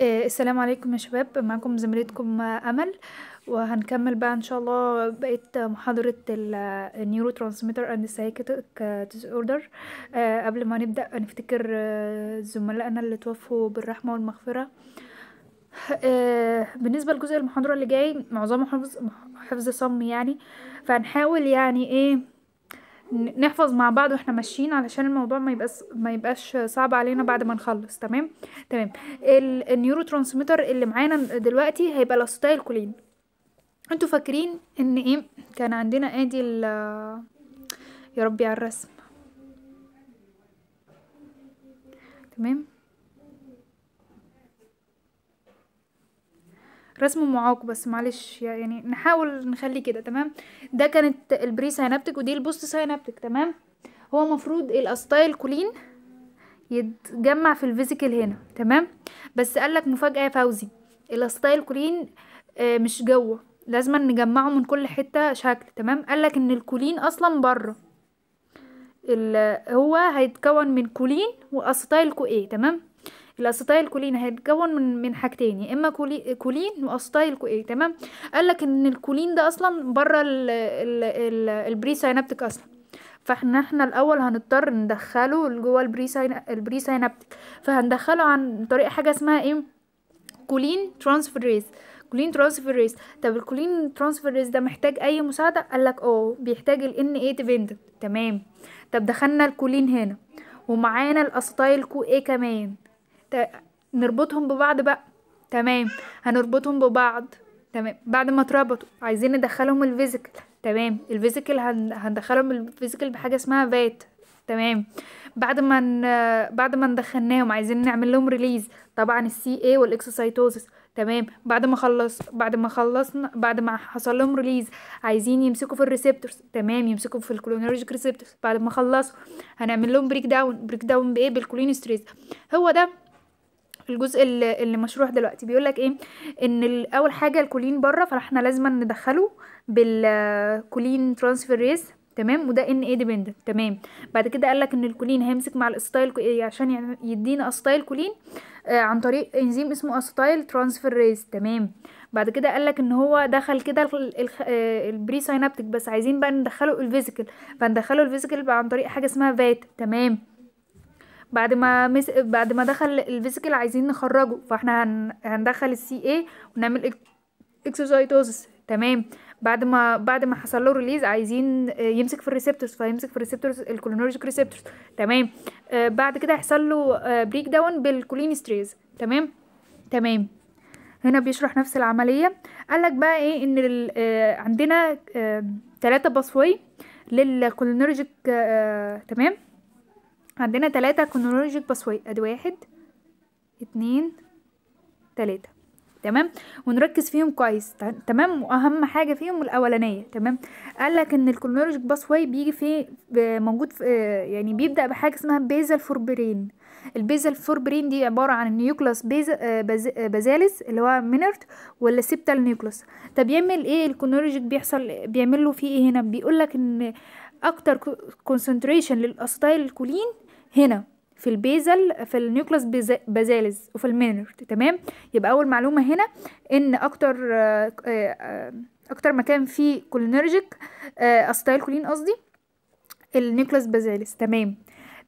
آه، السلام عليكم يا شباب. معكم زميلتكم أمل وهنكمل بقى إن شاء الله بقية محاضرة ال neurotransmitter and psychiatric disorder قبل ما نبدأ نفتكر آه، زملائنا اللي توفوا بالرحمة والمغفرة. آه، بالنسبة لجزء المحاضرة اللي جاي معظمه حفظ حفظ صم يعني. فهنحاول يعني إيه نحفظ مع بعض وإحنا ماشيين علشان الموضوع ما يبقاش ما يبقاش صعب علينا بعد ما نخلص تمام؟ تمام. ال- ال neurotransmitter اللي معانا دلوقتي هيبقى ال acetylcholine أنتوا فاكرين ان إيه؟ كان عندنا ادي ال يا ربي على الرسم. تمام؟ رسم معاق بس معلش يعني نحاول نخليه كده تمام؟ ده كانت ال presynaptic ودي ال postsynaptic تمام؟ هو مفروض ال acetylcholine يتجمع في ال vesicle هنا تمام؟ بس قالك مفاجأة يا فوزي ال acetylcholine آه، مش جوه لازم نجمعه من كل حتة شكل تمام؟ قالك إن الكولين أصلا بره هو هيتكون من choline و acetyl CoA تمام؟ ال acetylcholine هيتكون من من حاجتين يا إما choli choline و acetyl A تمام؟ قالك إن الكولين ده أصلا بره ال ال ال ال presynaptic أصلا. فإحنا إحنا الأول هنضطر ندخله جوه ال pre ال presynaptic فهندخله عن طريق حاجة اسمها إيه؟ choline transferase. choline transferase. طب ال choline transferase ده محتاج أي مساعدة؟ قالك آه بيحتاج ال Na dependent تمام. طب دخلنا الكولين هنا. ومعانا ال acetyl CoA كمان. ت- نربطهم ببعض بقى. تمام. هنربطهم ببعض. تمام. بعد ما اتربطوا عايزين ندخلهم ال vesicle. تمام. ال vesicle هن... هندخلهم ال vesicle بحاجة اسمها VAT. تمام. بعد ما ن... بعد ما ندخلناهم عايزين نعمل لهم release طبعا ال Ca وال exocytosis تمام. بعد ما خلص بعد ما خلصنا بعد ما حصل لهم release عايزين يمسكوا في ال receptors تمام. يمسكوا في ال cholinergic receptors بعد ما خلصوا هنعمل لهم break down break down بإيه؟ بال cholinesterase هو ده الجزء اللي, مشروح دلوقتي. بيقول لك إيه؟ إن أول حاجة الكولين بره فإحنا لازم ندخله بال choline transferase تمام؟ وده Na dependent تمام؟ بعد كده قال لك إن الكولين هيمسك مع ال acetyl Co-A عشان يدينا acetylcholine آه عن طريق إنزيم اسمه acetyl transferase تمام؟ بعد كده قال لك إن هو دخل كده ال- الخ- آه، ال pre بس عايزين بقى ندخله ال vesicle فندخله ال vesicle عن طريق حاجة اسمها VAT تمام؟ بعد ما مس... بعد ما دخل ال vesicle عايزين نخرجه فاحنا هن... هندخل السي اي ونعمل exocytosis تمام. بعد ما بعد ما حصل له release عايزين يمسك في ال receptors فيمسك في ال receptors ال cholinergic receptors تمام. آه، بعد كده هيحصل له break down بال cholinesterase تمام؟ تمام. هنا بيشرح نفس العملية. قالك بقى إيه؟ إن ال... آه، عندنا تلاتة pathway لل cholinergic تمام؟ عندنا تلاتة cholinergic pathway ادي واحد اتنين تلاتة. تمام؟ ونركز فيهم كويس. تمام؟ وأهم حاجة فيهم الأولانية. تمام؟ قال لك إن ال cholinergic pathway بيجي في ب- موجود في آه، يعني بيبدأ بحاجة اسمها basal forebrain ال basal forebrain دي عبارة عن ال nucleus آه، bas- آه، basalis اللي هو Meynert ولا septal nucleus طب يعمل إيه ال cholinergic بيحصل بيعمل له فيه إيه هنا؟ بيقول لك إن أكتر concentration لل acetylcholine هنا في ال basal في ال nucleus basalis وفي ال Meynert تمام؟ يبقى أول معلومة هنا إن أكتر آه، آه، أكتر مكان فيه cholinergic acetylcholine قصدي ال nucleus basalis تمام؟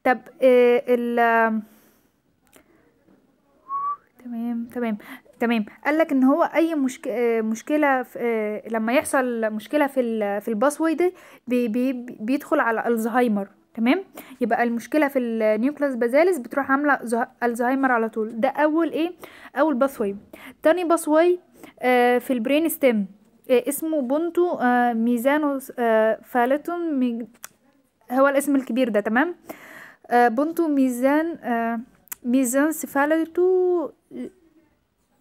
طب آه، ال آه، تمام تمام تمام. قال لك إن هو أي مشك... آه، مشكلة في... آه، لما يحصل مشكلة في ال... في ال pathway ده بي... بي... بيدخل على الزهايمر. تمام؟ يبقى المشكلة في النيوكلاس بازاليس بتروح عاملة زه... الزهايمر على طول. ده أول إيه؟ أول باسوي تاني باسوي آه، في البرين ستيم آه، اسمه بونتو آه، ميزانو آه، فالتون مي... هو الاسم الكبير ده تمام؟ آه، بونتو ميزان آه، ميزان سفالتو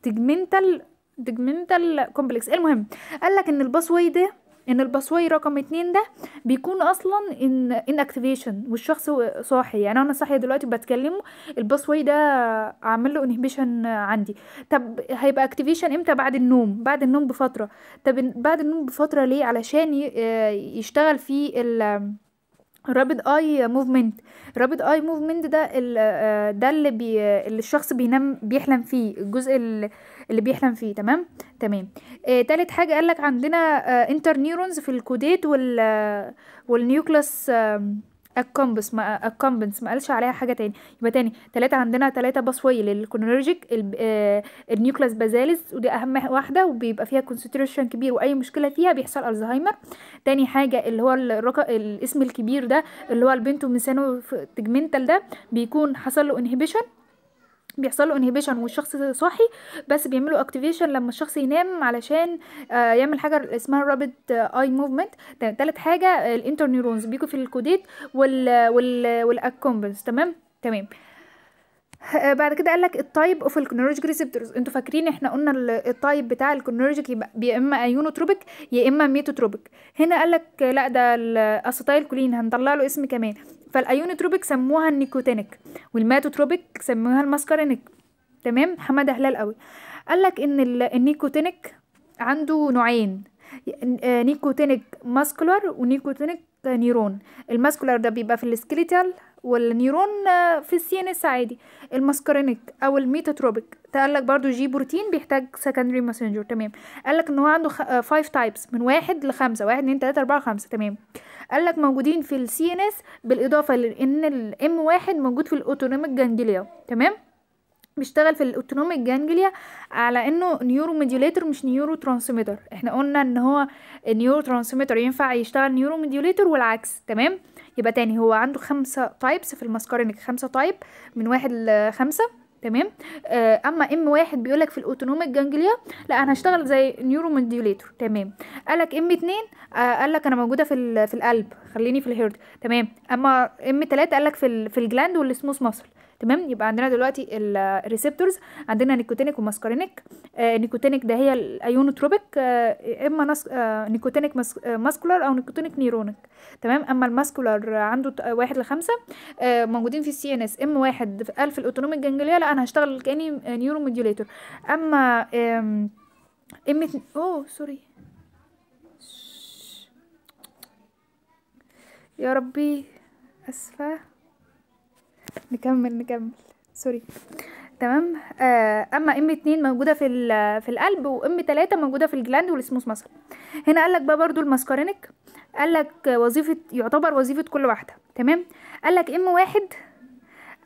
تجمنتال تجمنتال كومبلكس المهم قال لك إن ال pathway ده إن ال pathway رقم اتنين ده بيكون أصلا إن إن activation والشخص صاحي. يعني أنا صاحية دلوقتي بتكلمه ال pathway ده عامل له inhibition عندي. طب هيبقى activation إمتى؟ بعد النوم بعد النوم بفترة. طب بعد النوم بفترة ليه؟ علشان آه، يشتغل في ال rapid eye movement rapid eye movement ده آه، ده اللي بي اللي الشخص بينام بيحلم فيه. الجزء ال- اللي بيحلم فيه تمام؟ تمام. آه تالت حاجة قالك عندنا آه inter neurons في ال caudate وال آه، وال nucleus accumbens ما ال accumbens ما قالش عليها حاجة تاني. يبقى تاني. تلاتة عندنا تلاتة pathway لل cholinergic ال nucleus basalis ودي أهم واحدة وبيبقى فيها concentration كبير وأي مشكلة فيها بيحصل الزهايمر تاني حاجة اللي هو الرق... الاسم الكبير ده اللي هو ال ponto mesenco tegmental ده بيكون حصل له inhibition بيحصل له inhibition والشخص صاحي بس بيعملوا activation لما الشخص ينام علشان آه، يعمل حاجة اسمها rapid eye movement تالت حاجة ال inter neurons بيجوا في ال caudate وال وال وال accumbens تمام؟ تمام. آه، بعد كده قال لك ال type of ال cholinergic receptors أنتوا فاكرين إحنا قلنا ال- ال type بتاع ال cholinergic يبقى يا إما ionotropic يا إما metabotropic هنا قال لك لا ده ال acetylcholine هنطلع له اسم كمان. فالايونوتروبيك سموها ال nicotinic والماتوتروبيك سموها الماسكارينيك. تمام؟ حمادة هلال قوي. قال لك إن ال- النيكوتينيك عنده نوعين آه، nicotinic muscular و nicotinic neuron. ال muscular ده بيبقى في ال skeletal وال neuron آه، في ال CNS عادي. ال muscarinic أو ال metabotropic. قال لك برضو G protein بيحتاج secondary messenger تمام. قال لك إن هو عنده 5 types من واحد لخمسة. واحد اتنين تلاتة أربعة خمسة. تمام. قال لك موجودين في ال CNS بالإضافة لأن ال M واحد موجود في ال autonomic ganglia. تمام. بيشتغل في ال autonomic ganglia على إنه neuro modulator مش neuro transmitter إحنا قلنا إن هو ال neuro transmitter ينفع يشتغل neuro modulator والعكس. تمام. يبقى تاني. هو عنده خمسة types في ال muscarinic خمسة type من واحد لخمسة تمام؟ آه أما M واحد بيقولك في ال autonomic ganglia لأ أنا هشتغل زي neuro تمام؟ قالك M اتنين آه قالك أنا موجودة في في القلب خليني في ال heart تمام؟ أما M تلاتة قالك في ال- في ال gland وال smooth muscle تمام؟ يبقى عندنا دلوقتي ال receptors عندنا nicotinic و muscarinic آه nicotinic ده هي ال ionotropic آه إما. آه nicotinic mus... آه muscular أو nicotinic neuronic تمام؟ أما ال muscular عنده واحد لخمسة آه موجودين في ال CNS M واحد في ال ال autonomic ganglia لأ أنا هشتغل كأني neuro modulator إما M أوه sorry. يا ربي أسفة. نكمل نكمل. sorry تمام. آه أما M اتنين موجودة في في القلب و M تلاتة موجودة في الجلاند والسموث مثلا هنا قال لك بقى برضو ال muscarinic. قال لك وظيفة يعتبر وظيفة كل واحدة. تمام. قال لك M واحد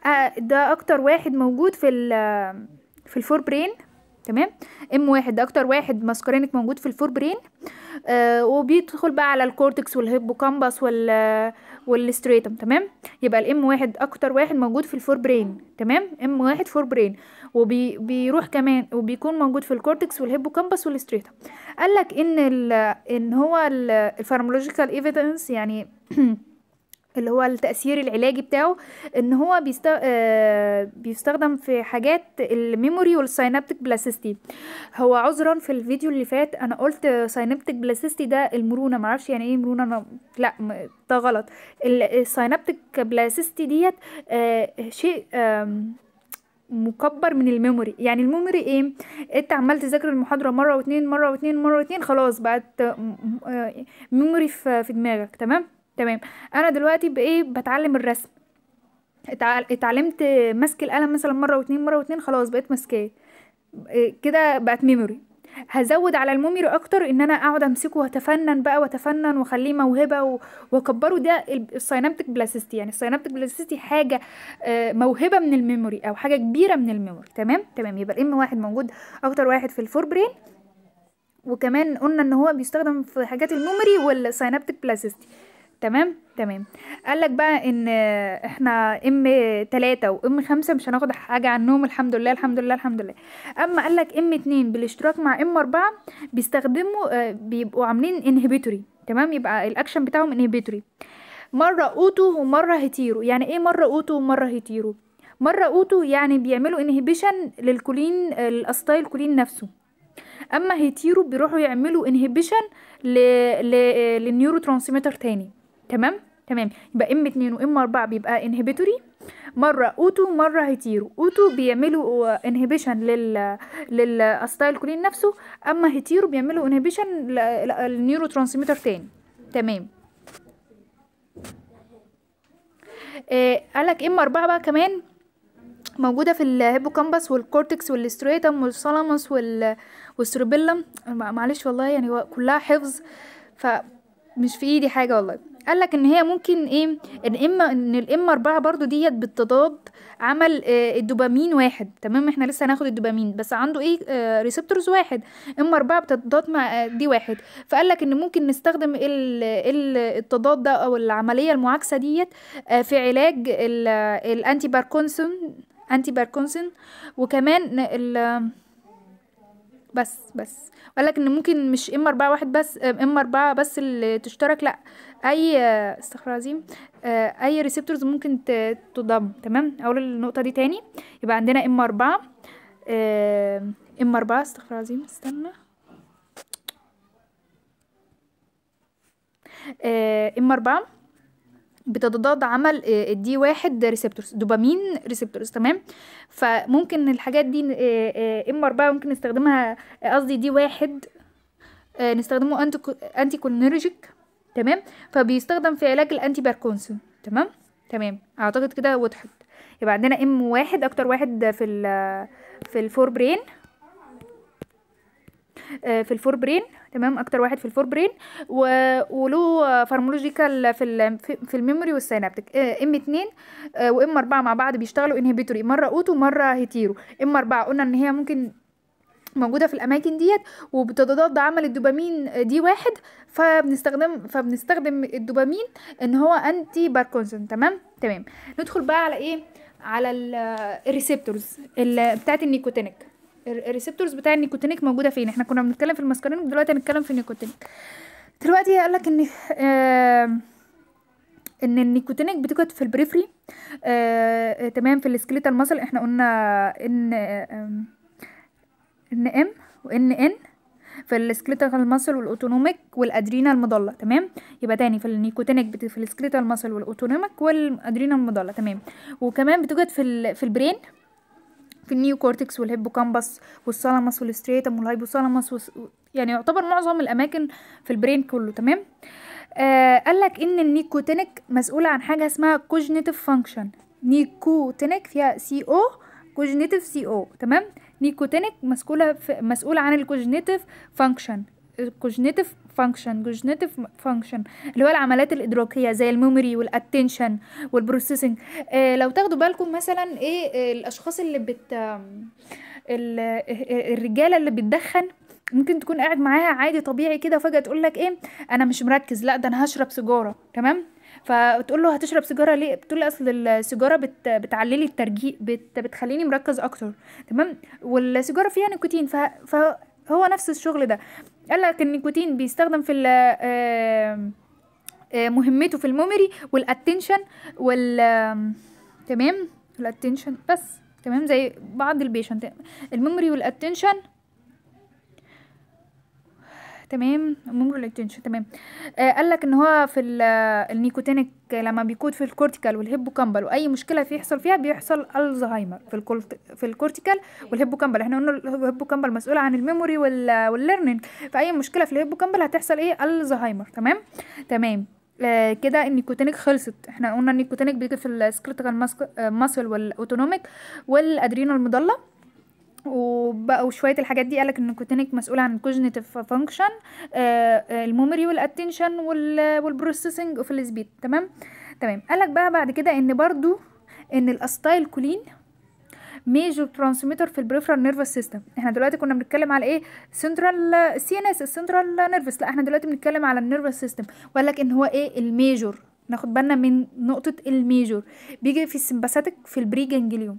آه ده أكتر واحد موجود في في ال forebrain. تمام. M واحد ده أكتر واحد muscarinic موجود في ال forebrain. آه وبيدخل بقى على ال cortex وال hippocampus وال وال striatum تمام؟ يبقى ال M واحد أكتر واحد موجود في ال forebrain تمام؟ M واحد forebrain وبيروح كمان وبيكون موجود في ال cortex وال hippocampus وال striatum قال لك إن إن هو ال pharmacological evidence يعني اللي هو التأثير العلاجي بتاعه إن هو بيست... آه بيستخدم في حاجات ال memory وال synaptic plasticity هو عذرا في الفيديو اللي فات أنا قلت synaptic plasticity ده المرونة معرفش يعني إيه مرونة أنا... لأ ده غلط. ال- ال synaptic plasticity ديت آه شيء مكبر من ال memory. يعني ال memory إيه؟ أنت عمال تذاكر المحاضرة مرة واتنين مرة واتنين مرة واتنين خلاص بقت آه، memory في دماغك تمام؟ تمام. أنا دلوقتي بإيه؟ بتعلم الرسم. اتع- اتعلمت ماسك القلم مثلا مرة واتنين مرة واتنين خلاص بقيت ماسكاه. إيه كده بقت memory هزود على ال memory أكتر إن أنا أقعد أمسكه وأتفنن بقى وأتفنن وأخليه موهبة وأكبره. ده ال- ال synaptic plasticity يعني ال synaptic plasticity حاجة آه، موهبة من ال memory أو حاجة كبيرة من ال memory. تمام؟ تمام. يبقى ال M واحد موجود أكتر واحد في ال forebrain وكمان قلنا إن هو بيستخدم في حاجات ال memory وال synaptic plasticity تمام؟ تمام. قال لك بقى إن إحنا M تلاتة و M خمسة مش هناخد حاجة عنهم الحمد لله الحمد لله الحمد لله. أما قال لك M اتنين بالاشتراك مع M أربعة بيستخدموا آه، بيبقوا عاملين inhibitory تمام؟ يبقى الاكشن بتاعهم inhibitory مرة auto ومرة hetero يعني إيه مرة auto ومرة hetero مرة auto يعني بيعملوا inhibition لل choline ال acetylcholine نفسه. أما hetero بيروحوا يعملوا inhibition. لل neurotransmitter تاني. تمام؟ تمام. يبقى M 2 و M 4 بيبقى inhibitory مرة auto مرة hetero. auto بيعملوا inhibition لل لل acetylcholine نفسه. أما hetero بيعملوا inhibition لل neurotransmitter تاني. تمام. آه قالك M اربعة بقى كمان موجودة في الهيبوكامبس والكورتكس والاستريتم والثالاموس وال والسيربيلم معلش والله يعني كلها حفظ فمش في ايدي حاجة والله. قال لك إن هي ممكن إيه إن إما إن ال M أربعة برضو ديت بالتضاد عمل آه الدوبامين واحد. تمام؟ إحنا لسه هناخد الدوبامين. بس عنده إيه آه receptors واحد. M أربعة بتضاد مع آه D واحد. فقال لك إن ممكن نستخدم ال ال التضاد ده أو العملية المعاكسة ديت آه في علاج ال anti-Parkinson anti-Parkinson وكمان ال بس بس. قال لك إن ممكن مش M أربعة واحد بس M أربعة بس اللي تشترك. لأ أي استغفر عظيم أي receptors ممكن تضم تمام؟ أقول النقطة دي تاني. يبقى عندنا M أربعة M أربعة استغفر عظيم استنى. M أربعة بتتضاد عمل ال D واحد receptors دوبامين receptors تمام؟ فممكن الحاجات دي M أربعة ممكن نستخدمها قصدي D واحد نستخدمه anticholinergic تمام؟ فبيستخدم في علاج ال anti-Parkinson تمام؟ تمام. أعتقد كده وضحت. يبقى عندنا M واحد أكتر واحد في ال في ال forebrain. في ال forebrain. تمام؟ أكتر واحد في ال forebrain. و... وله pharmacological في ال... في ال memory وال synaptic. M اتنين و M اربعة مع بعض بيشتغلوا inhibitory مرة auto مرة hetero. M اربعة قلنا إن هي ممكن موجودة في الأماكن ديت وبتتضاد عمل الدوبامين D واحد فبنستخدم فبنستخدم الدوبامين إن هو anti-Parkinson تمام؟ تمام. ندخل بقى على إيه؟ على الريسبتورز بتاعت النيكوتينيك. الريسبتورز بتاع النيكوتينيك موجودة فين؟ إحنا كنا بنتكلم في ال muscarinic دلوقتي هنتكلم في ال nicotinic. دلوقتي قال لك إن إن ال nicotinic بتوجد في ال peripheral آه تمام في ال skeletal muscle إحنا قلنا إن آه N M و N N في ال skeletal muscle وال autonomic وال adrenal medulla تمام؟ يبقى تاني في النيكوتينيك في السكليتال ماسل والاوتونوميك والادرينا المضله تمام؟ وكمان بتوجد في في البرين في النيو كورتكس والهيبوكامبس والثالاموس والستريتم والهايبوثالاموس وس... يعني يعتبر معظم الأماكن في ال brain كله تمام؟ آه قال لك إن ال nicotinic مسؤوله عن حاجة اسمها cognitive function nicotinic فيها C أو cognitive C أو تمام؟ nicotinic مسؤولة في مسؤولة عن ال cognitive function. ال cognitive function cognitive function اللي هو العمليات الإدراكية زي ال memory وال attention وال processing آه لو تاخدوا بالكم مثلا إيه آه الأشخاص اللي بت الرجالة اللي بتدخن ممكن تكون قاعد معاها عادي طبيعي كده وفجأة تقول لك إيه أنا مش مركز لأ ده أنا هشرب سيجارة تمام؟ فتقول له هتشرب سيجارة ليه؟ بتقول له أصل السيجارة بت... بتعلي لي الترجيع بت... بتخليني مركز أكتر. تمام؟ والسيجارة فيها نيكوتين ف... فهو نفس الشغل ده. قال لك النيكوتين بيستخدم في ال مهمته في ال memory وال attention وال تمام؟ ال attention بس. تمام؟ زي بعض البيشنت. الميموري والاتنشن تمام؟ الميموري والاتنشن تمام. آه قال لك إن هو في ال nicotinic لما بيكون في ال cortical وال hippocampal وأي مشكلة بيحصل فيها بيحصل ألزهايمر في ال cort في ال cortical وال hippocampal. إحنا قلنا ال hippocampal مسؤول عن ال memory وال learning. فأي مشكلة في ال hippocampal هتحصل إيه؟ ألزهايمر تمام؟ تمام. آه كده ال nicotinic خلصت. إحنا قلنا النيكوتينيك بيجي في السكليتال ماسل والأوتونوميك والأدرينال المضله وبقى شوية الحاجات دي قالك ان النيكوتينيك مسؤول عن الكوجنيتيف فانكشن الميموري والاتنشن والبروسيسنج اوف السبيد تمام؟ تمام. قالك بقى بعد كده إن برضو إن ال acetylcholine major transmitter في ال peripheral nervous system إحنا دلوقتي كنا بنتكلم على إيه؟ central CNS ال central nervous لا إحنا دلوقتي بنتكلم على ال nervous system وقال لك إن هو إيه؟ ال major ناخد بالنا من نقطة ال major بيجي في ال sympathetic في ال preganglion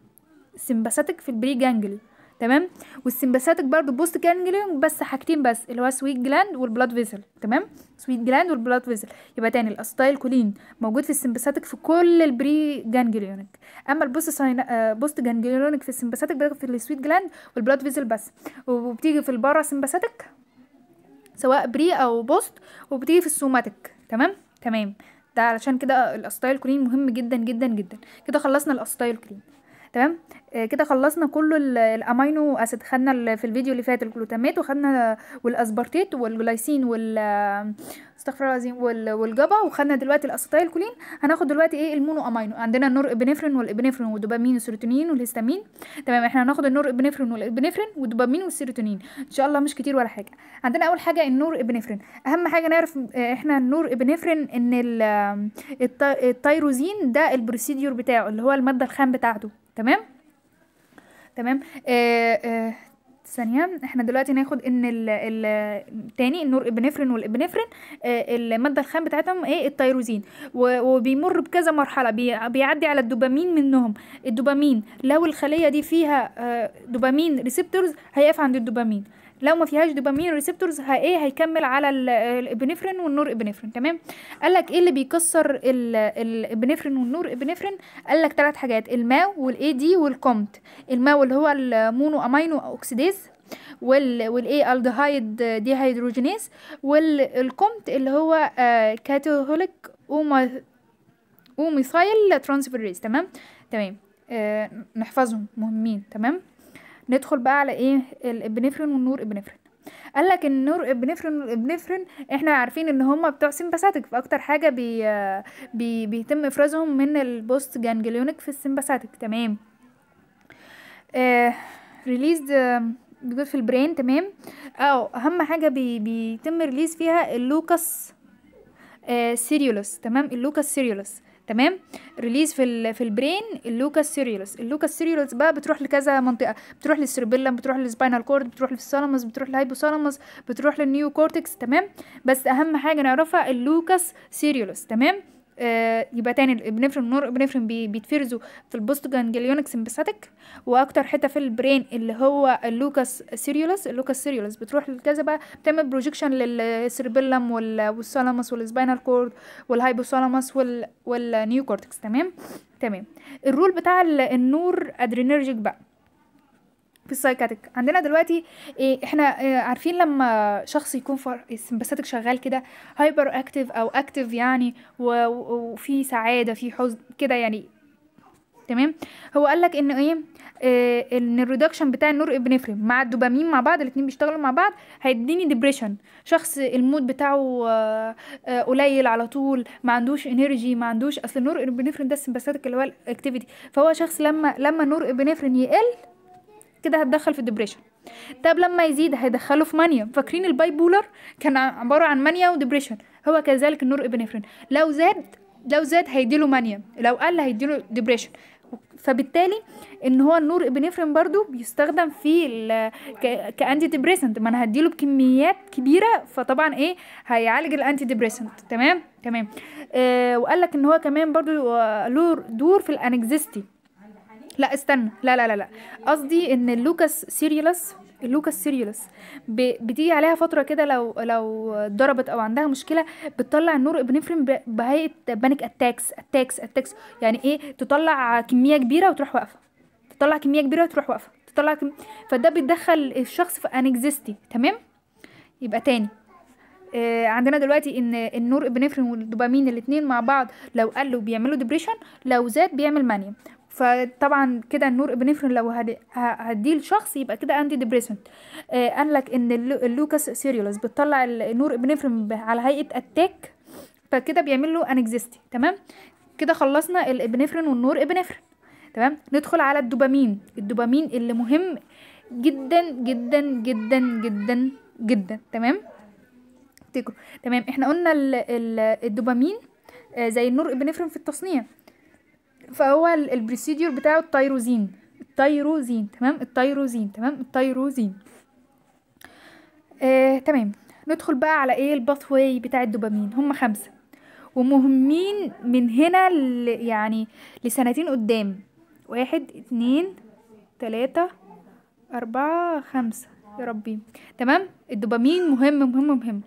ال sympathetic في ال preganglion تمام؟ وال sympathetic برضو postganglion بس حاجتين بس اللي هو sweat gland وال blood vessel تمام؟ sweat gland وال blood vessel يبقى تاني ال acetylcholine موجود في ال sympathetic في كل ال preganglionic أما ال post syn... postganglionic في ال sympathetic بيبقى في ال sweat gland وال blood vessel بس. وبتيجي في ال parasympathetic سواء pre أو post وبتيجي في ال somatic تمام؟ تمام. ده علشان كده ال acetylcholine مهم جدا جدا جدا. كده خلصنا ال acetylcholine. تمام؟ آه كده خلصنا كل ال- ال amino acid. خدنا في الفيديو اللي فات ال glutamate وخدنا وال aspartate وال glycine وال استغفر الله العظيم وال- وال GABA وخدنا دلوقتي ال acetylcholine هناخد دلوقتي إيه؟ ال monoamino. عندنا ال norepinephrine وال epinephrine والدوبامين والسيروتونين والهستامين تمام إحنا هناخد ال norepinephrine وال epinephrine والدوبامين والسيروتونين. إن شاء الله مش كتير ولا حاجة. عندنا أول حاجة ال norepinephrine. أهم حاجة نعرف آه، إحنا ال norepinephrine إن ال- الت- التيروزين ده ال procedure بتاعه اللي هو المادة الخام بتاعته. تمام؟ تمام. آه آه ثانية إحنا دلوقتي ناخد إن ال ال تاني ال norepinephrine وال epinephrine آه المادة الخام بتاعتهم إيه؟ التيروزين. وبيمر بكذا مرحلة بي- بيعدي على الدوبامين منهم. الدوبامين لو الخلية دي فيها آه dopamine receptors هيقف عند الدوبامين. لو ما فيهاش dopamine receptors إيه هيكمل على ال- ال epinephrine وال norepinephrine تمام؟ قال لك إيه اللي بيكسر ال- ال epinephrine وال norepinephrine؟ قال لك ثلاث حاجات ال MAO وال AD وال COMT. ال MAO اللي هو ال monoamino oxidase وال وال aldehyde dehydrogenase وال COMT اللي هو آه catechol وما و methyl transferase تمام؟ تمام. آه نحفظهم مهمين تمام؟ ندخل بقى على إيه؟ ال epinephrine وال norepinephrine. قال لك ال norepinephrine وال epinephrine إحنا عارفين إن هما بتوع sympathetic فأكتر حاجة بي بي بيتم إفرازهم من ال postganglionic في ال sympathetic تمام. آه release بيجود في ال brain تمام. أو أهم حاجة بي بيتم release فيها ال locus آه coeruleus. تمام. ال locus coeruleus. تمام؟ release في في ال brain ال locus coeruleus ال locus coeruleus بقى بتروح لكذا منطقة. بتروح للسيربيلم بتروح للسباينال كورد بتروح للثالاموس بتروح للهايبوثالاموس بتروح للنيو كورتكس تمام؟ بس أهم حاجة نعرفها ال locus coeruleus تمام؟ يبقى تاني ال epinephrine وال norepinephrine بي بيتفرزوا في ال postganglionic sympathetic وأكتر حتة في ال brain اللي هو ال locus coeruleus ال locus coeruleus بتروح لكذا بقى بتعمل بروجيكشن للسيربيلم وال- والثالاموس والسباينال كورد والهايبوثالاموس وال والنيو كورتكس تمام؟ تمام. ال role بتاع ال- ال noradrenergic بقى. في ال psychiatric عندنا دلوقتي إيه إحنا إيه عارفين لما شخص يكون فر... شغال كده hyperactive أو active يعني وفي سعادة في حزن كده يعني تمام؟ هو قال لك إن إيه آه إن ال reduction بتاع ال norepinephrine مع الدوبامين مع بعض الاتنين بيشتغلوا مع بعض هيديني depression شخص ال mood بتاعه آه آه قليل على طول ما عندوش energy ما عندوش أصل ال norepinephrine ده ال sympathetic اللي هو ال activity فهو شخص لما لما ال norepinephrine يقل كده هتدخل في ال depression طب لما يزيد هيدخله في mania فاكرين ال bipolar كان عبارة عن mania و depression هو كذلك ال norepinephrine لو زاد لو زاد هيديله mania لو قل هيديله depression فبالتالي إن هو ال norepinephrine برضو بيستخدم في ك- ك antidepressant ما أنا هديله بكميات كبيرة فطبعا إيه؟ هيعالج ال antidepressant تمام؟ تمام. آه وقال لك إن هو كمان برضو آه، له دور في ال anxiety لا استنى. لا لا لا لا. قصدي إن ال locus coeruleus ال locus coeruleus بتيجي عليها فترة كده لو لو ضربت أو عندها مشكلة بتطلع ال norepinephrine بهيئة panic attacks attacks attacks يعني إيه؟ تطلع كمية كبيرة وتروح واقفة. تطلع كمية كبيرة وتروح واقفة. تطلع كم... فده بيدخل الشخص في anxiety تمام؟ يبقى تاني. آه عندنا دلوقتي إن ال norepinephrine والدوبامين الاتنين مع بعض لو قلوا بيعملوا depression لو زاد بيعمل mania فطبعا كده ال norepinephrine لو هديه لشخص يبقى كده antidepressant آه قال لك إن اللو- ال locus coeruleus بتطلع ال norepinephrine على هيئة attack فكده بيعمل له anxiety تمام؟ كده خلصنا ال epinephrine وال norepinephrine تمام؟ ندخل على الدوبامين. الدوبامين اللي مهم جدا جدا جدا جدا جدا تمام؟ تمام إحنا قلنا ال- ال- الدوبامين آه، زي ال norepinephrine في التصنيع. فهو ال- البروسيديور بتاعه التيروزين. التيروزين تمام؟ التيروزين تمام؟ التيروزين. آه، تمام. ندخل بقى على إيه؟ ال pathway بتاع الدوبامين. هم خمسة. ومهمين من هنا ل... يعني لسنتين قدام. واحد اتنين تلاتة أربعة خمسة. يا ربي. تمام؟ الدوبامين مهم مهم مهم.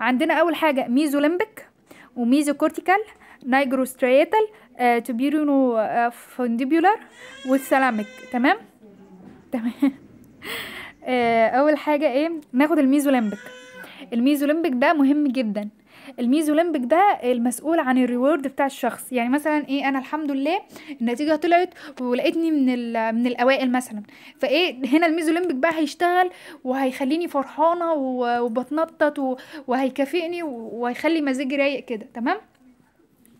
عندنا أول حاجة mesolimbic و mesocortical tuberoinfundibular وال thalamic تمام؟ تمام. آه أول حاجة إيه؟ ناخد ال mesolimbic ال mesolimbic ده مهم جدا. ال mesolimbic ده المسؤول عن ال reward بتاع الشخص. يعني مثلا إيه؟ أنا الحمد لله النتيجة طلعت ولقيتني من من الأوائل مثلا. فإيه؟ هنا ال mesolimbic بقى هيشتغل وهيخليني فرحانة وبتنطط وهيكافئني وهيخلي مزاجي رايق كده. تمام؟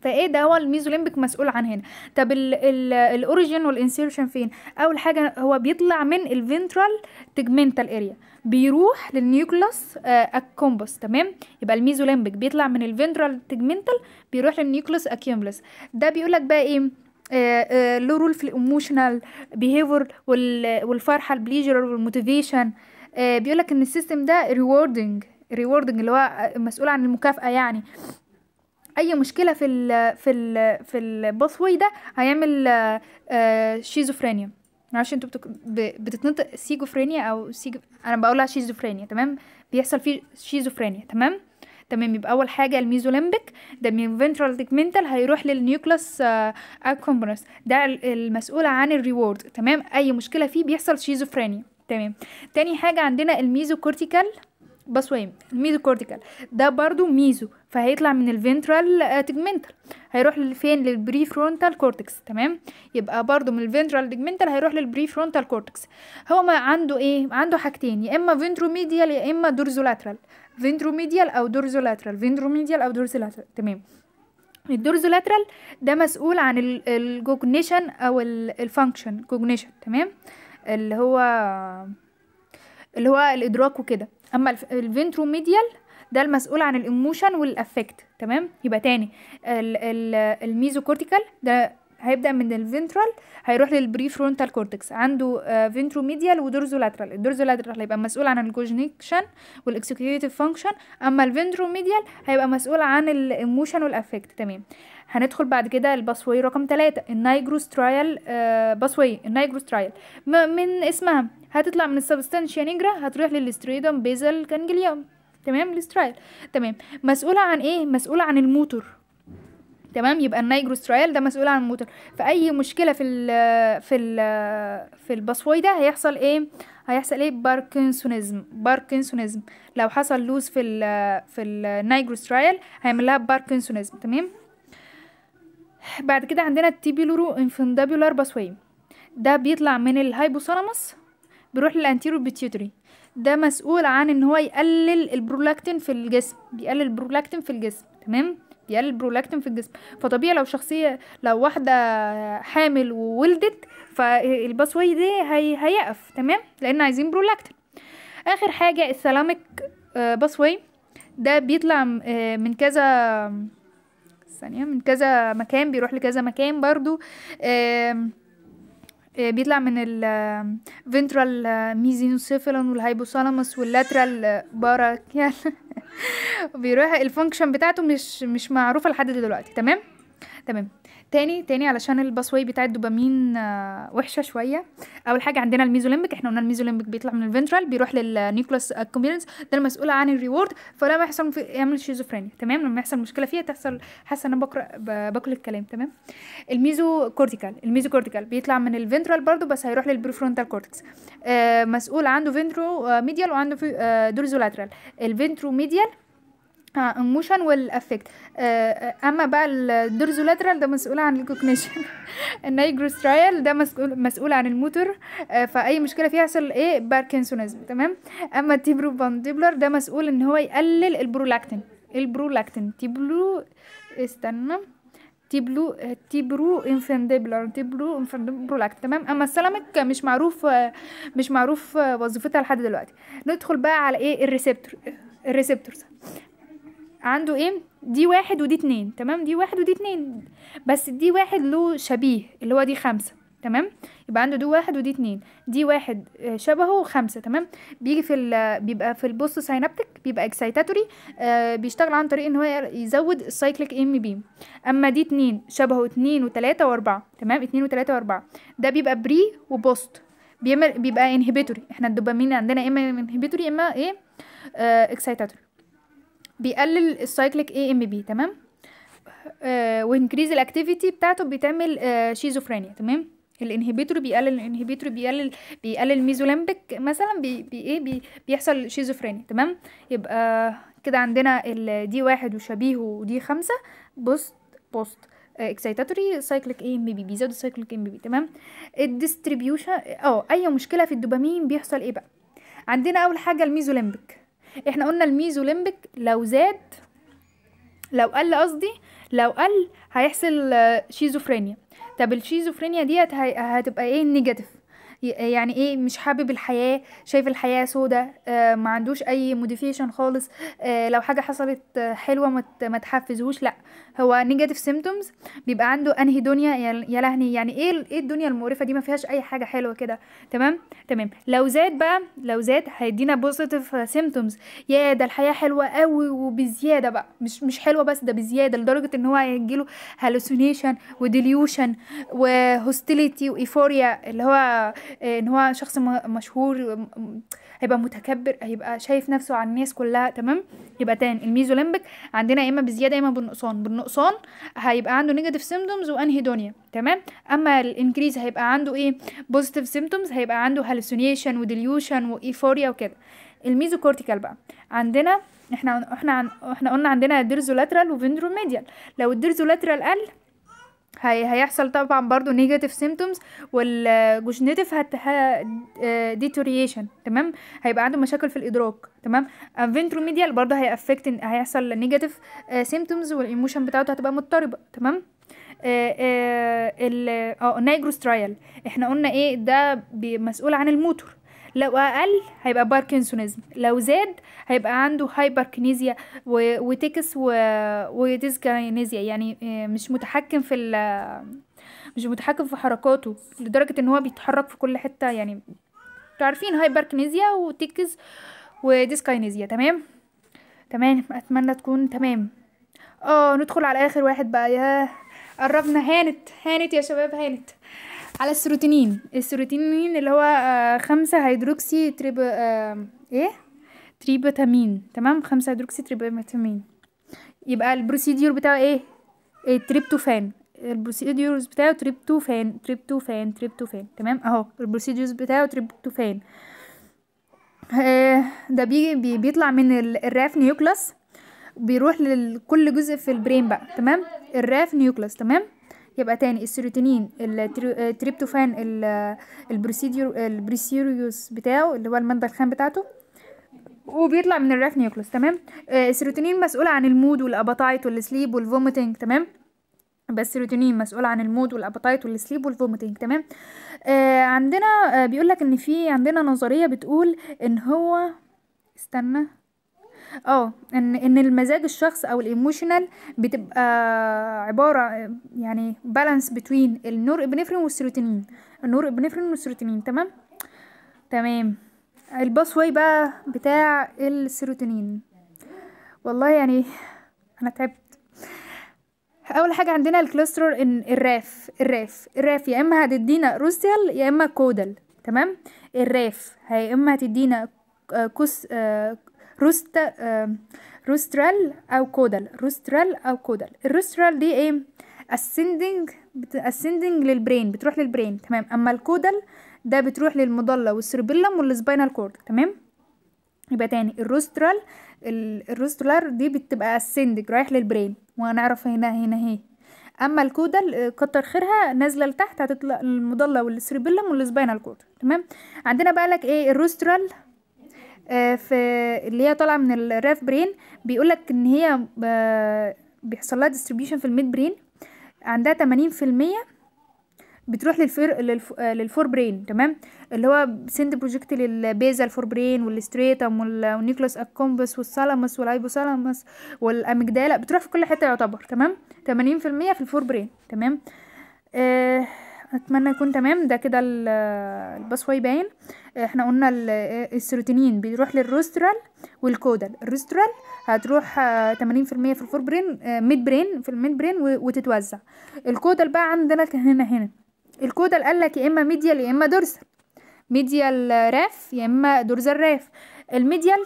فإيه ده؟ هو ال mesolimbic مسؤول عن هنا. طب ال ال origin وال insertion فين؟ أول حاجة هو بيطلع من ال ventral tegmental area بيروح لل nucleus accumbens تمام؟ يبقى ال mesolimbic بيطلع من ال ventral tegmental بيروح لل nucleus accumbens ده بيقولك بقى إيه؟ له role في ال emotional behavior والفرحة ال pleasure وال motivation بيقولك إن ال system ده rewarding rewarding اللي هو مسؤول عن المكافأة يعني. أي مشكلة في ال في ال في ال pathway ده هيعمل آه، آه، شيزوفرينيا معرفش أنتوا بتتنطق سيجوفرينيا أو سيجو... أنا بقولها شيزوفرينيا تمام؟ بيحصل فيه شيزوفرينيا تمام؟ تمام يبقى أول حاجة ال mesolimbic ده من ventral tegmental هيروح لل nucleus accumbens ده ال- المسؤول عن ال reward تمام؟ أي مشكلة فيه بيحصل شيزوفرينيا تمام؟ تاني حاجة عندنا ال mesocortical. بصوا يا ال mesocortical ده برضو meso فهيطلع من ال ventral tegmental هيروح لفين لل prefrontal cortex تمام؟ يبقى برضو من ال ventral tegmental هيروح لل prefrontal cortex. هو ما عنده إيه؟ عنده حاجتين يا إما ventromedial يا إما dorsolateral ventromedial أو dorsolateral ventromedial أو dorsolateral تمام؟ ال dorsolateral ده مسؤول عن ال cognition أو ال function cognition تمام؟ اللي هو اللي هو الإدراك وكده. أما الف- ال ventromedial ده المسؤول عن ال emotion وال affect تمام؟ يبقى تاني. ال- ال- mesocortical ده هيبدأ من ال ventral هيروح لل prefrontal cortex عنده ventromedial و dorsolateral ال dorsolateral هيبقى مسؤول عن ال cognition وال executive function أما ال ventromedial هيبقى مسؤول عن ال emotion وال affect تمام. هندخل بعد كده ال pathway رقم ثلاثة ال nigrostriatal آه pathway ال nigrostriatal من اسمها هتطلع من ال substantia nigra هتروح لل striatum basal ganglion تمام ال striatal تمام. مسؤولة عن إيه؟ مسؤولة عن الموتور. تمام؟ يبقى ال nigrostriatal ده مسؤول عن الموتور. فأي مشكلة في ال في ال في ال pathway ده هيحصل إيه؟ هيحصل إيه؟ Parkinsonism. Parkinsonism. لو حصل loss في ال في ال nigrostriatal هيعمل لها Parkinsonism. تمام؟ بعد كده عندنا ال tuberoinfundibular pathway ده بيطلع من ال hypothalamus بيروح لل anterior pituitary. ده مسؤول عن إن هو يقلل البرولاكتين في الجسم. بيقلل البرولاكتين في الجسم. تمام؟ بيقلل البرولاكتين في الجسم. فطبيعي لو شخصية لو واحدة حامل وولدت فالباسوي دي هي هيقف تمام؟ لأن عايزين برولاكتين. آخر حاجة السلامك باسوي ده بيطلع آه، من كذا ثانية من كذا مكان بيروح لكذا مكان برضو. آه، بيطلع من ال ventral mesencephalon وال hypothalamus وال lateral parabrachial بيروح ال function بتاعته مش مش معروفة لحد دلوقتي. تمام؟ تمام. تاني تاني علشان ال pathway بتاع الدوبامين آه، وحشة شوية. أول حاجة عندنا ال mesolimbic إحنا قلنا ال mesolimbic بيطلع من ال ventral بيروح لل nucleus accumbens ده المسؤول عن ال reward فلما يحصل يعمل شيزوفرينيا تمام؟ لما يحصل مشكلة فيها تحصل حاسة إن أنا بقرأ باكل الكلام تمام؟ ال mesocortical ال mesocortical بيطلع من ال ventral برضو بس هيروح لل prefrontal cortex. آه مسؤول عنده ventro آه medial وعنده آه dorsolateral ال ventromedial emotion وال affect أما بقى ال dorsolateral ده مسؤول عن ال cognition. ال nigrostriatal ده مسؤول مسؤول عن الموتور. آه، فأي مشكلة فيها يحصل إيه؟ Parkinsonism تمام؟ أما ال tuberoinfundibular ده مسؤول إن هو يقلل البرولاكتين. البرولاكتين tubero استنى. tubero tuberoinfundibular tuberoinfundibular تمام؟ أما ال thalamic مش معروف آه، مش معروف آه، وظيفتها لحد دلوقتي. ندخل بقى على إيه؟ ال receptor. ال receptors. عنده إيه؟ D واحد و D اتنين تمام؟ D واحد و D اتنين. بس D واحد له شبيه اللي هو D خمسة تمام؟ يبقى عنده D واحد و D اتنين. D واحد آه، شبهه خمسة تمام؟ بيجي في ال بيبقى في ال postsynaptic بيبقى excitatory آه بيشتغل عن طريق إن هو يزود ال cyclic AMP أما D اتنين شبهه اتنين وتلاتة وأربعة تمام؟ اتنين وتلاتة وأربعة. ده بيبقى pre و post بيبقى inhibitory إحنا الدوبامين عندنا إما inhibitory إما إيه؟ آه excitatory بيقلل ال cyclic AMP تمام؟ آه و increase ال activity بتاعته بيتعمل آه شيزوفرينيا تمام؟ ال inhibitor بيقلل ال inhibitor بيقلل بيقلل mesolimbic مثلا بي, بي إيه بي بيحصل شيزوفرينيا تمام؟ يبقى كده عندنا ال D واحد وشبيهه و D خمسة post post excitatory cyclic AMP بيزودوا ال cyclic AMP تمام؟ ال distribution آه أي مشكلة في الدوبامين بيحصل إيه بقى؟ عندنا أول حاجة ال mesolimbic إحنا قلنا ال mesolimbic لو زاد لو قل قصدي لو قل هيحصل شيزوفرينيا. طب الشيزوفرينيا ديت هتبقى إيه؟ negative يعني إيه مش حابب الحياة شايف الحياة سودة آه ما عندوش أي motivation خالص آه لو حاجة حصلت آه، حلوة ما تحفزهوش لأ. هو negative symptoms بيبقى عنده anhedonia يا لهوي يعني إيه إيه الدنيا المقرفة دي؟ ما فيهاش أي حاجة حلوة كده. تمام؟ تمام. لو زاد بقى لو زاد هيدينا positive symptoms يا ده الحياة حلوة قوي وبزيادة بقى. مش مش حلوة بس ده بزيادة لدرجة إن هو هيجيله hallucination و delusion و hostility و euphoria اللي هو إن هو شخص مشهور هيبقى متكبر هيبقى شايف نفسه على الناس كلها تمام؟ يبقى تاني ال mesolimbic عندنا يا إما بزيادة يا إما بالنقصان. بالنقصان هيبقى عنده negative symptoms و anhedonia تمام؟ أما ال increase هيبقى عنده إيه؟ positive symptoms هيبقى عنده hallucination و delusion و euphoria وكده. ال mesocortical بقى عندنا إحنا إحنا إحنا قلنا عندنا dorsolateral و ventromedial لو ال dorsolateral قل هي هيحصل طبعا برضو negative symptoms وال cognitive هت deterioration تمام؟ هيبقى عنده مشاكل في الإدراك تمام؟ ventromedial برضو هي affect هيحصل negative symptoms وال emotion بتاعته هتبقى مضطربة تمام؟ آه، آه، ال آه nigrostriatal إحنا قلنا إيه؟ ده مسؤول عن الموتور. لو أقل هيبقى parkinsonism لو زاد هيبقى عنده hyperkinesia و tics و... و dyskinesia يعني آه، مش متحكم في. مش متحكم في حركاته لدرجة إن هو بيتحرك في كل حتة يعني عارفين hyperkinesia و tics و dyskinesia تمام تمام أتمنى تكون تمام آه ندخل على آخر واحد بقى يا قربنا هانت هانت يا شباب هانت على ال serotonin. ال serotonin اللي هو آه خمسة hydroxy tryp آه إيه؟ tryptamine تمام؟ خمسة hydroxytryptamine يبقى ال precursor بتاعه إيه؟ ال tryptophan ال precursors بتاعه tryptophan tryptophan tryptophan. تمام؟ أهو ال precursors بتاعه تريبتوفان. آه، ده بيجي بي- بيطلع من ال- الـ raphe nucleus بيروح لكل جزء في ال brain بقى. تمام؟ ال raphe nucleus تمام؟ يبقى تاني ال serotonin ال try- ال tryptophan ال- ال precursor ال precursors بتاعه اللي هو المادة الخام بتاعته. وبيطلع من ال raphe nucleus تمام؟ آه، السيروتونين مسؤول عن المود والأباتايت والسليب والفوميتنج تمام؟ بس السيروتونين مسؤول عن المود والأباتايت والسليب والفوميتنج تمام؟ آه عندنا آه بيقول لك إن في عندنا نظرية بتقول إن هو استنى آه ان إن المزاج الشخص أو ال emotional بتبقى عبارة يعني balance between ال norepinephrine وال serotonin. ال norepinephrine وال serotonin تمام؟ تمام. ال pathway بقى بتاع السيروتونين. والله يعني أنا تعبت. أول حاجة عندنا ال cluster إن ال raphe ال raphe ال raphe يا إما هتدينا rostral يا إما caudal تمام؟ ال raphe يا إما هتدينا آه، كوس آه، rostral أو caudal. rostral أو caudal. ال rostral دي إيه؟ بت... ascending لل brain بتروح لل brain تمام. أما ال caudal ده بتروح لل medulla وال cerebellum وال spinal cord تمام؟ يبقى تاني. ال rostral ال- ال rostral دي بتبقى ascending رايح لل brain وهنعرف هنا هنا اهي أما ال caudal آه، كتر خيرها نازلة لتحت هتطلع ال medulla وال cerebellum وال spinal cord تمام؟ عندنا بقى لك إيه؟ ال rostral في اللي هي طالعة من ال raphe brain بيقول لك إن هي آه، بيحصل لها distribution في ال midbrain عندها 80% بتروح لل fore لل f... آه، لل forebrain تمام؟ اللي هو سند بروجكت للبيزال فور برين والستريتم وال- والنيوكلاس اكومبس والثالاموس والهايبوثالاموس والاميجدالا بتروح في كل حتة يعتبر تمام؟ 80% في ال forebrain تمام؟ آه أتمنى يكون تمام. ده كده ال- ال pathway باين. إحنا قلنا ال- آه، السيروتونين بيروح للروسترال والكودال. الروسترال هتروح آه، 80% في ال forebrain آه، midbrain في ال midbrain وتتوزع. ال caudal بقى عندنا هنا هنا. ال caudal قال لك يا إما medial يا إما dorsal. medial raphe يا إما dorsal raphe. الميديال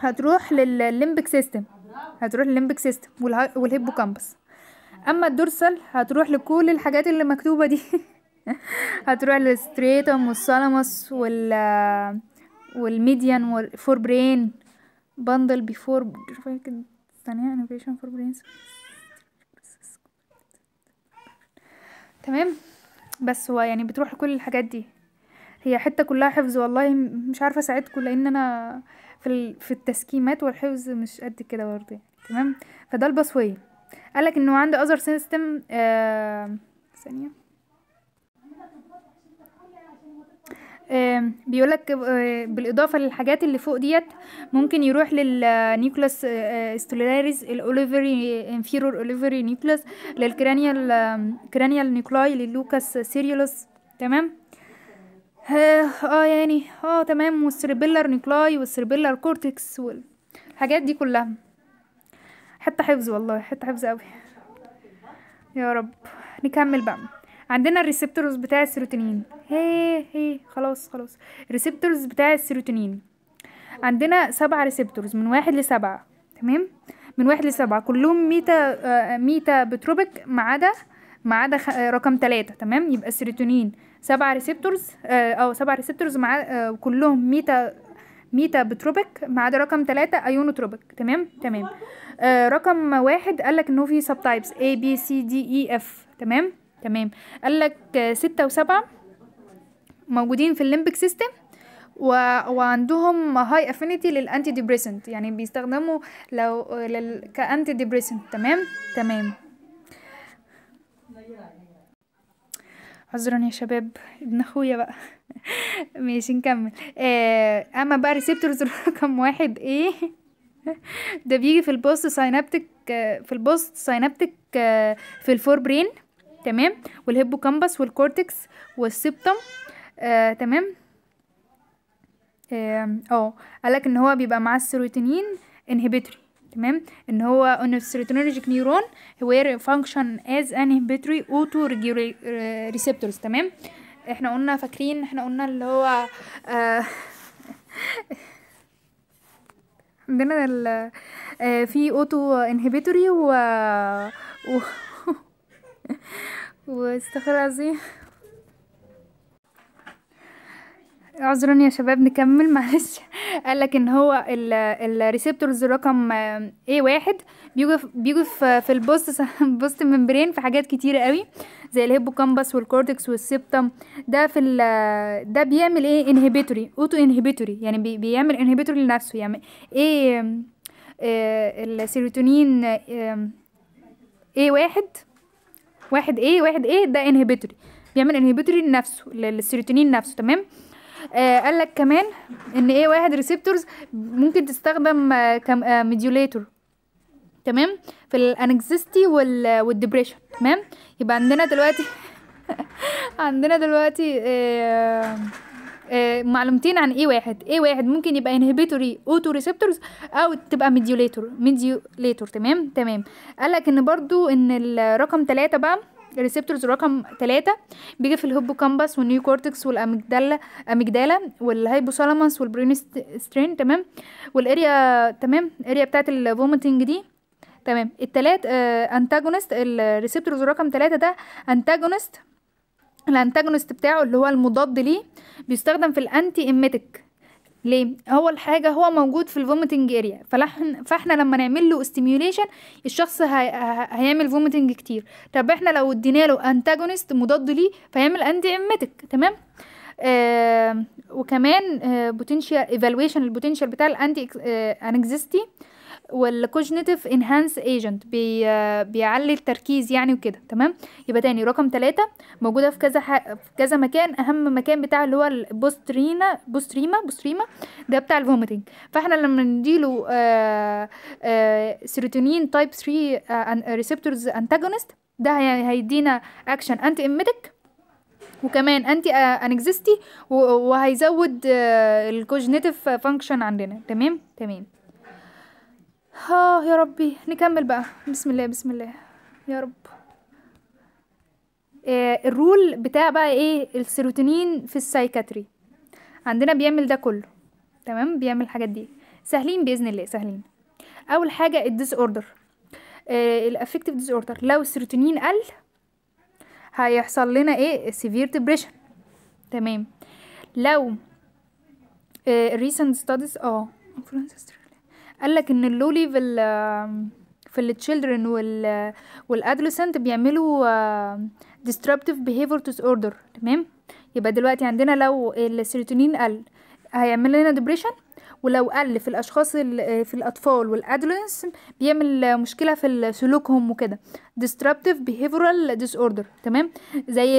هتروح للليمبك سيستم. هتروح للليمبك سيستم والهيبوكامبس. أما الدورسال هتروح لكل الحاجات اللي مكتوبة دي. هتروح للستريتم والثالاموس وال والميديان والفور برين bundle before ثانية innovation for brains تمام؟ بس هو يعني بتروح لكل الحاجات دي. هي حتة كلها حفظ والله مش عارفة أساعدكم لأن أنا في. في التسكيمات والحفظ مش قد كده برضه يعني. تمام؟ فده الباسوي قالك إنه عنده اذر سيستم آه... ثانية. آم، بيقولك آه، بالإضافة للحاجات اللي فوق ديت ممكن يروح للنيوكلاس ستولاريز الأوليفري انفيرور أوليفري نيوكلاس للكرانيال كرانيال نيوكلاي للوكاس سيريولوس تمام؟ آه آه، يعني آه تمام. وال cerebellar nuclei وال cerebellar cortex والحاجات دي كلها. حتة حفظ والله حتة حفظ قوي. يا رب. نكمل بقى. عندنا ال receptors بتاع السيروتونين. هي هي. خلاص خلاص. ال receptors بتاع السيروتونين. عندنا سبعة receptors من واحد لسبعة. تمام؟ من واحد لسبعة. كلهم meta آه، metabotropic ما عدا ما عدا آه، رقم تلاتة. تمام؟ يبقى السيروتونين سبعة receptors أو سبعة receptors مع آه، كلهم meta metabotropic ما عدا رقم تلاتة ionotropic تمام؟ تمام. آه رقم واحد قالك انه في subtypes A B C D E F. تمام؟ تمام. قالك آه، ستة وسبعة موجودين في ال limbic system و... وعندهم high affinity لل antidepressant يعني بيستخدموا لو لل... ك antidepressant تمام؟ تمام. عذرا يا شباب ابن أخويا بقى. ماشي نكمل. آه أما بقى receptors رقم واحد A؟ ده بيجي في ال post synaptic في ال post synaptic في ال forebrain تمام؟ وال hippocampus وال cortex وال septum آه تمام؟ آه قالك إن هو بيبقى مع السيروتونين inhibitory تمام؟ إن هو ان ال serotonergic neuron where function as an inhibitory auto receptors تمام؟ إحنا قلنا فاكرين؟ إحنا قلنا اللي هو آه عندنا ال آه في auto inhibitory و و واستغفر العظيم. عذرا يا شباب نكمل. معلش. قال لك إن هو ال receptors رقم A واحد. بيجوا بيجوا في ال post post membrane في حاجات كتيرة قوي زي ال hippocampus وال cortex وال septum ده في ال ده بيعمل إيه؟ inhibitory auto inhibitory يعني بي بيعمل inhibitory لنفسه. يعني إيه آه، السيروتونين آه، A واحد. واحد A واحد A ده inhibitory بيعمل inhibitory لنفسه للسيروتونين نفسه تمام؟ آه قال لك كمان إن A واحد receptors ممكن تستخدم آه آه modulator تمام؟ في ال anxiety وال وال depression تمام؟ يبقى عندنا دلوقتي عندنا دلوقتي آه آه معلومتين عن A واحد. A واحد ممكن يبقى inhibitory auto receptors أو تبقى modulator modulator تمام؟ تمام. قالك إن برضو إن الرقم ثلاثة بقى ال receptors رقم ثلاثة بيجي في الهيبوكامبس والنيو كورتكس والاميجدالا اميجدالا والهايبوثالاموس والبرين سترين تمام؟ وال area تمام؟ ال area بتاعت ال vomiting دي تمام؟ التلات آه antagonist ال receptors رقم ثلاثة ده antagonist ال antagonist بتاعه اللي هو المضاد ليه بيستخدم في ال antiemetic ليه؟ هو الحاجة هو موجود في ال vomiting area فاحنا فاحنا لما نعمل له stimulation الشخص هي... هيعمل vomiting كتير. طب إحنا لو ادينا له antagonist مضاد ليه فيعمل antiemetic تمام؟ آه وكمان آه potential evaluation ال potential بتاع ال anti anxiety وال cognitive enhance agent بي آه، بيعلي التركيز يعني وكده تمام؟ يبقى تاني رقم ثلاثة موجودة في كذا. في كذا مكان أهم مكان بتاع اللي هو ال postrema postrema postrema ده بتاع ال vomiting فإحنا لما نديله آه آه serotonin type 3 receptors antagonist ده هي- هيدينا action antiemetic وكمان anti anxiety وهيزود ال cognitive function عندنا تمام؟ تمام. ها يا ربي. نكمل بقى. بسم الله بسم الله. يا رب. آه ال role بتاع بقى إيه؟ السيروتونين في ال psychiatry. عندنا بيعمل ده كله. تمام؟ بيعمل الحاجات دي. سهلين بإذن الله سهلين. أول حاجة ال disorder ال affective disorder لو السيروتونين قل هيحصل لنا إيه؟ severe depression تمام. لو ال recent studies آه. قالك إن ال low level في ال children وال وال adolescent بيعملوا آه، disruptive behavior disorder تمام؟ يبقى دلوقتي عندنا لو السيروتونين قل هيعمل لنا depression ولو قل في الأشخاص ال- في الأطفال وال adolescents بيعمل مشكلة في سلوكهم وكده. disruptive behavioral disorder تمام؟ زي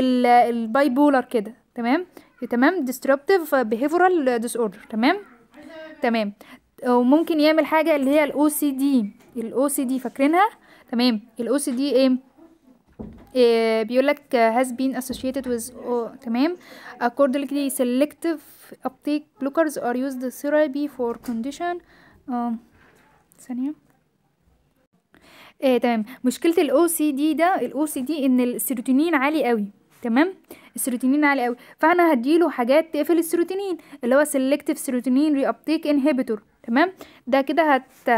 ال bipolar كده تمام؟ تمام؟ disruptive behavioral disorder تمام؟ تمام. وممكن يعمل حاجة اللي هي ال OCD ال OCD فاكرينها؟ تمام. ال OCD إيه؟ إيه بيقول لك has been associated with آه، تمام. Accordingly selective uptake blockers are used therapy for condition ثانية. إيه تمام. مشكلة ال OCD ده ال OCD إن السيروتونين عالي قوي. تمام؟ السيروتونين عالي قوي. فأنا هديله حاجات تقفل السيروتونين اللي هو selective serotonin reuptake inhibitor. تمام؟ ده كده هت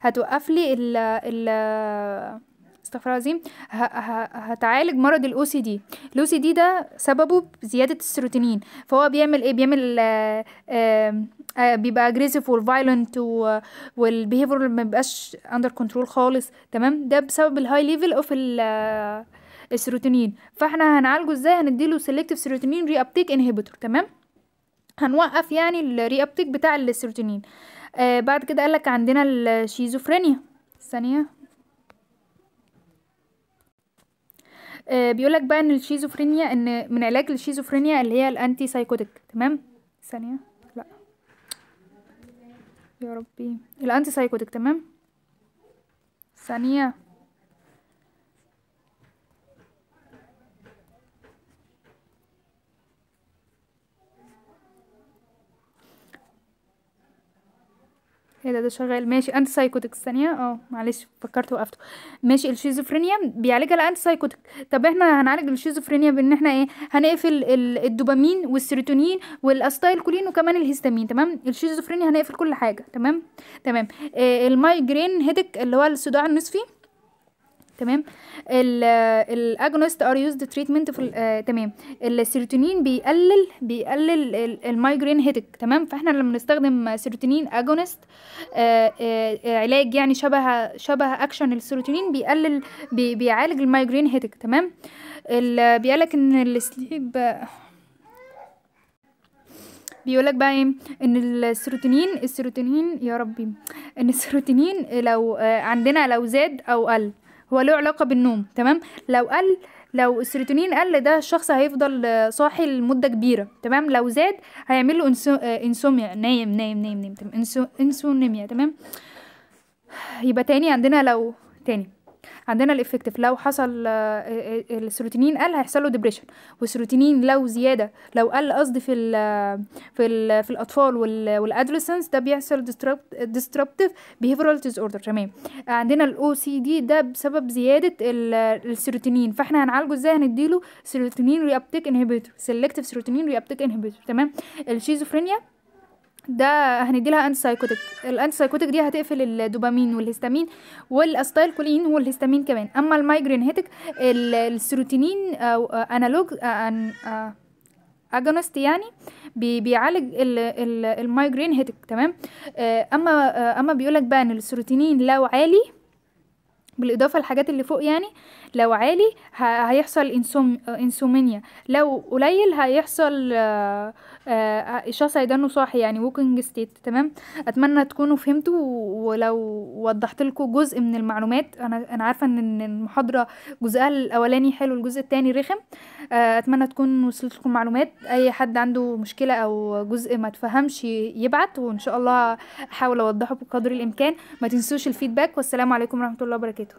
هتوقف لي ال ال استغفر العظيم هتعالج مرض ال OCD ال OCD ده سببه زيادة السيروتونين. فهو بيعمل إيه؟ بيعمل آه، آه، آه، بيبقى aggressive وال violent وال behavior ما بيبقاش under control خالص. تمام؟ ده بسبب ال high level of السيروتونين. فاحنا هنعالجه إزاي؟ هنديله selective serotonin reuptake inhibitor تمام؟ هنوقف يعني ال reuptake بتاع السيروتونين. آه بعد كده قالك عندنا الشيزوفرينيا. ثانية. آه بيقولك بقى إن الشيزوفرينيا إن من علاج الشيزوفرينيا اللي هي ال antipsychotic تمام؟ ثانية. لا. يا ربي. ال antipsychotic تمام؟ ثانية. إيه ده ده شغال. ماشي antipsychotic ثانية. آه معلش فكرت وقفته ماشي الشيزوفرينيا بيعالجها ال antipsychotic طب إحنا هنعالج الشيزوفرينيا بان إحنا إيه؟ هنقفل ال- الدوبامين والسيروتونين وال acetylcholine وكمان الهستامين تمام؟ الشيزوفرينيا هنقفل كل حاجة تمام؟ تمام. آه ال migraine headache اللي هو الصداع النصفي تمام؟ ال agonist are used treatment في تمام. السيروتونين بيقلل بيقلل ال- ال migraine headache تمام؟ فإحنا لما نستخدم serotonin agonist آه آه آه، علاج يعني شبه شبه اكشن السيروتونين بيقلل بي بيعالج ال migraine headache تمام؟ بيقولك إن ال sleep بيقولك بقى إيه؟ إن السيروتونين السيروتونين يا ربي. إن السيروتونين لو عندنا لو زاد أو قل. هو له علاقة بالنوم تمام؟ لو قل لو السيروتونين قل ده الشخص هيفضل صاحي لمدة كبيرة تمام؟ لو زاد هيعمل له inso... insomnia نايم نايم نايم نايم تمام؟ inso... insomnia تمام؟ يبقى تاني عندنا لو تاني. عندنا ال affective لو حصل آه، آه، آه، السيروتونين قل هيحصل له depression والسيروتونين لو زيادة لو قل قصدي في ال في ال في الأطفال وال adolescents ده بيحصل disruptive behavioral disorder. تمام. عندنا ال OCD ده بسبب زيادة ال- السيروتونين. فاحنا هنعالجه إزاي؟ هنديله serotonin reuptake inhibitor selective serotonin reuptake inhibitor تمام. الشيزوفرينيا ده هنديلها antipsychotic ال antipsychotic دي هتقفل الدوبامين وال acetylcholine والهستامين كمان. أما ال migraine headache ال- السيروتونين أو analog agonist يعني بي- بيعالج ال- ال- ال migraine headache تمام؟ آه، اما آه، أما بيقولك بقى إن السيروتونين لو عالي بالإضافة للحاجات اللي فوق يعني لو عالي هيحصل insom insomnia. لو قليل هيحصل آه، آه، الشخص هيتنه صاحي يعني waking state تمام؟ أتمنى تكونوا فهمتوا ولو وضحت لكم جزء من المعلومات. أنا أنا عارفة إن المحاضرة جزءها الأولاني حلو الجزء التاني رخم. آه، أتمنى تكون وصلت لكم معلومات. أي حد عنده مشكلة أو جزء ما تفهمش يبعت وإن شاء الله أحاول أوضحه بقدر الإمكان. ما تنسوش ال feedback والسلام عليكم ورحمة الله وبركاته.